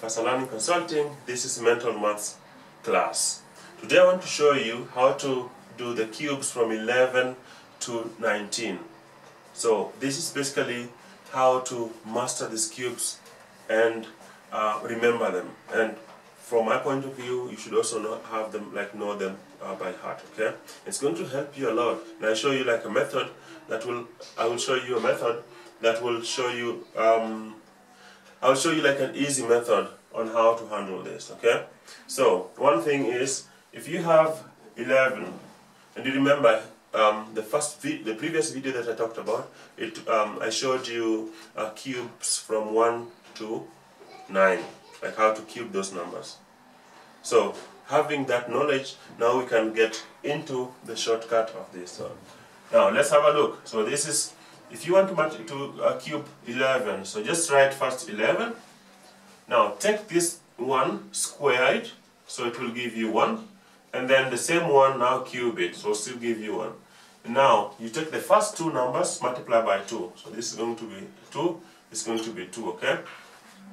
Faster Learning Consulting. This is Mental Maths class. Today I want to show you how to do the cubes from 11 to 19. So this is basically how to master these cubes and uh, remember them. And from my point of view, you should also know, have them, like know them uh, by heart. Okay, it's going to help you a lot. And I show you like a method that will, I will show you a method that will show you. Um, I'll show you like an easy method on how to handle this. Okay, so one thing is if you have 11, and you remember um, the first the previous video that I talked about, it um, I showed you uh, cubes from 1 to 9, like how to cube those numbers. So having that knowledge, now we can get into the shortcut of this. So now let's have a look. So this is, if you want to, to uh, cube 11, so just write first 11. Now take this one, square it, so it will give you 1. And then the same one, now cube it, so still give you 1. Now, you take the first two numbers, multiply by 2. So this is going to be 2, it's going to be 2, okay?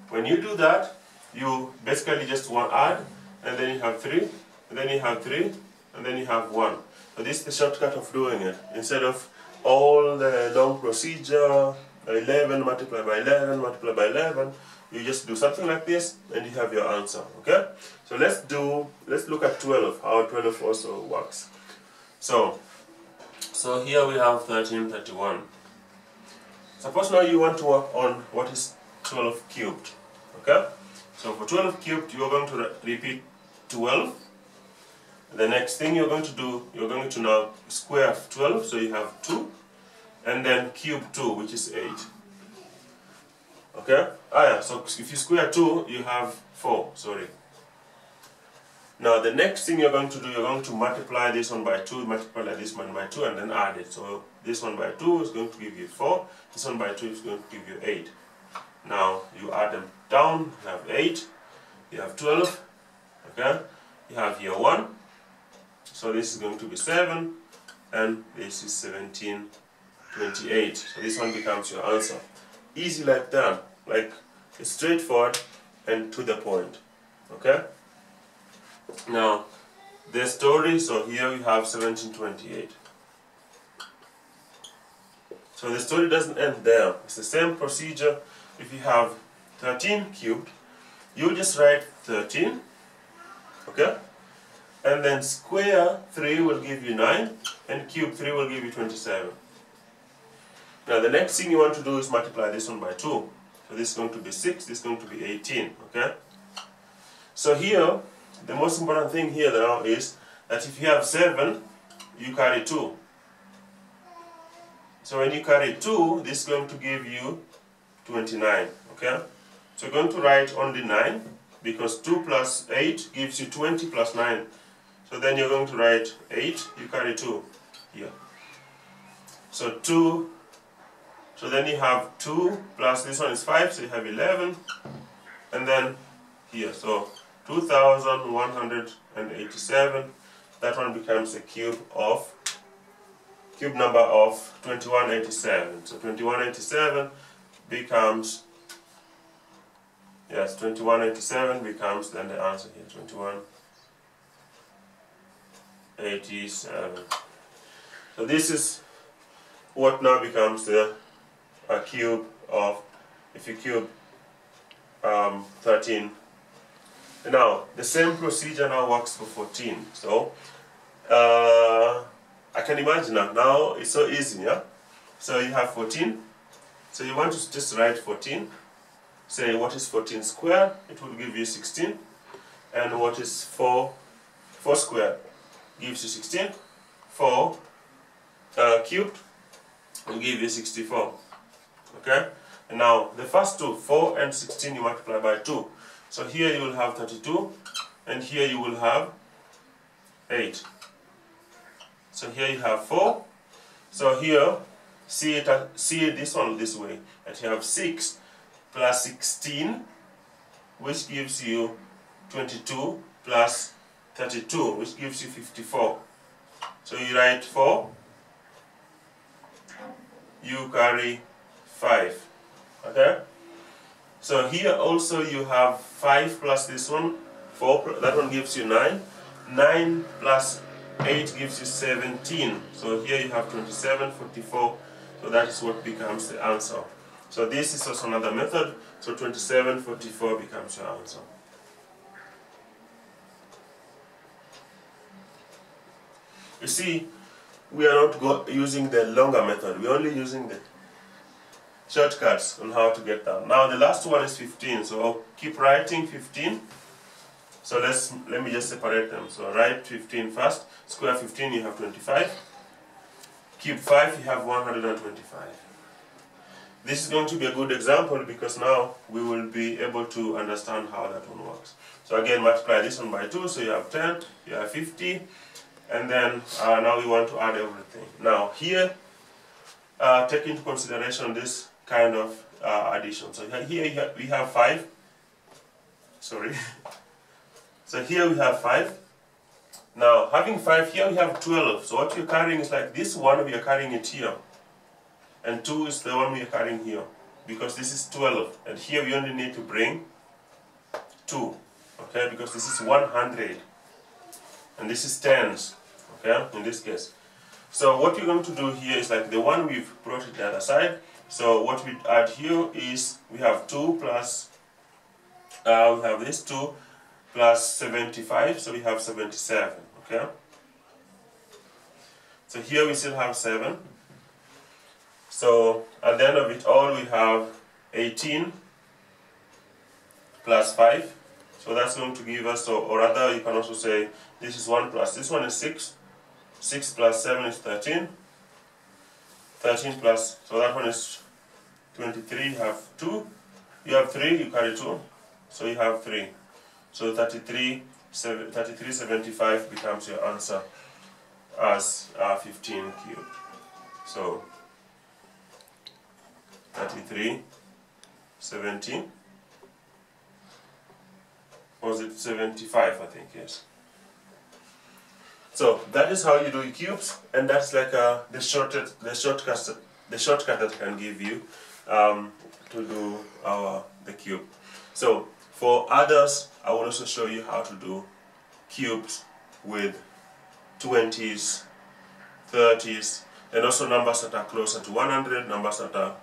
When you do that, you basically just want add, and then you have 3, and then you have 3, and then you have 1. So this is the shortcut of doing it. Instead of all the long procedure, 11 multiplied by 11 multiplied by 11, you just do something like this and you have your answer, okay? So let's do, let's look at 12, how 12 also works. So, so here we have 13, 31. Suppose now you want to work on what is 12 cubed, okay? So for 12 cubed, you're going to re repeat 12. The next thing you're going to do, you're going to now square 12, so you have 2, and then cube 2, which is 8. Okay? Ah yeah, so if you square 2, you have 4, sorry. Now the next thing you're going to do, you're going to multiply this one by 2, multiply this one by 2, and then add it. So this one by 2 is going to give you 4, this one by 2 is going to give you 8. Now you add them down, you have 8, you have 12, okay? You have here 1, so this is going to be 7, and this is 17, 28. So this one becomes your answer. Easy like that, like it's straightforward and to the point, okay? Now, the story, so here we have 1728. So the story doesn't end there. It's the same procedure. If you have 13 cubed, you just write 13, okay? And then square 3 will give you 9, and cube 3 will give you 27. Now the next thing you want to do is multiply this one by 2. So this is going to be 6, this is going to be 18, okay? So here, the most important thing here now is that if you have 7, you carry 2. So when you carry 2, this is going to give you 29, okay? So you're going to write only 9, because 2 plus 8 gives you 20 plus 9. So then you're going to write 8, you carry 2 here. So 2, so then you have 2 plus this one is 5, so you have 11. And then here, so 2187, that one becomes a cube of, cube number of 2187. So 2187 becomes, yes, 2187 becomes then the answer here, 2187. So this is what now becomes the a cube of, if you cube um, 13. Now, the same procedure now works for 14. So, uh, I can imagine now, now it's so easy, yeah? So you have 14. So you want to just write 14. Say what is 14 squared? It will give you 16. And what is 4, 4 squared? Gives you 16. 4 uh, cubed will give you 64. Okay? And now, the first two, 4 and 16, you multiply by 2. So here you will have 32, and here you will have 8. So here you have 4. So here, see it, see this one this way, that you have 6 plus 16, which gives you 22 plus 32, which gives you 54. So you write 4, you carry 5. Okay? So here also you have 5 plus this one, 4, that one gives you 9. 9 plus 8 gives you 17. So here you have 27, 44. So that is what becomes the answer. So this is also another method. So 27, 44 becomes your answer. You see, we are not using the longer method. We're only using the shortcuts on how to get down. Now the last one is 15. So keep writing 15. So let's let me just separate them. So write 15 first. Square 15 you have 25. Cube 5 you have 125. This is going to be a good example because now we will be able to understand how that one works. So again multiply this one by 2 so you have 10, you have 50 and then uh, now we want to add everything. Now here uh, take into consideration this kind of uh, addition. So here we have 5 sorry So here we have 5. Now, having 5 here, we have 12. So what you're carrying is like this one, we are carrying it here. And 2 is the one we are carrying here. Because this is 12. And here we only need to bring 2. Okay, because this is 100. And this is tens. Okay, in this case. So what you're going to do here is like the one we've brought it the other side. So what we add here is we have 2 plus, uh, we have this 2 plus 75, so we have 77, okay? So here we still have 7. So at the end of it all we have 18 plus 5. So that's going to give us, or rather you can also say this is 1 plus, this one is 6. 6 plus 7 is 13. 13 plus, so that one is 23, you have 2. You have 3, you carry 2. So you have 3. So 33, 3375 becomes your answer as uh, 15 cubed. So 33, 17, was it 75 I think, yes. So that is how you do cubes and that's like uh, the, shortest, the, shortcut, the shortcut that can give you um, to do our, the cube. So for others, I will also show you how to do cubes with 20s, 30s, and also numbers that are closer to 100, numbers that are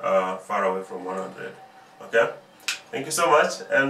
uh, far away from 100. Okay? Thank you so much. and.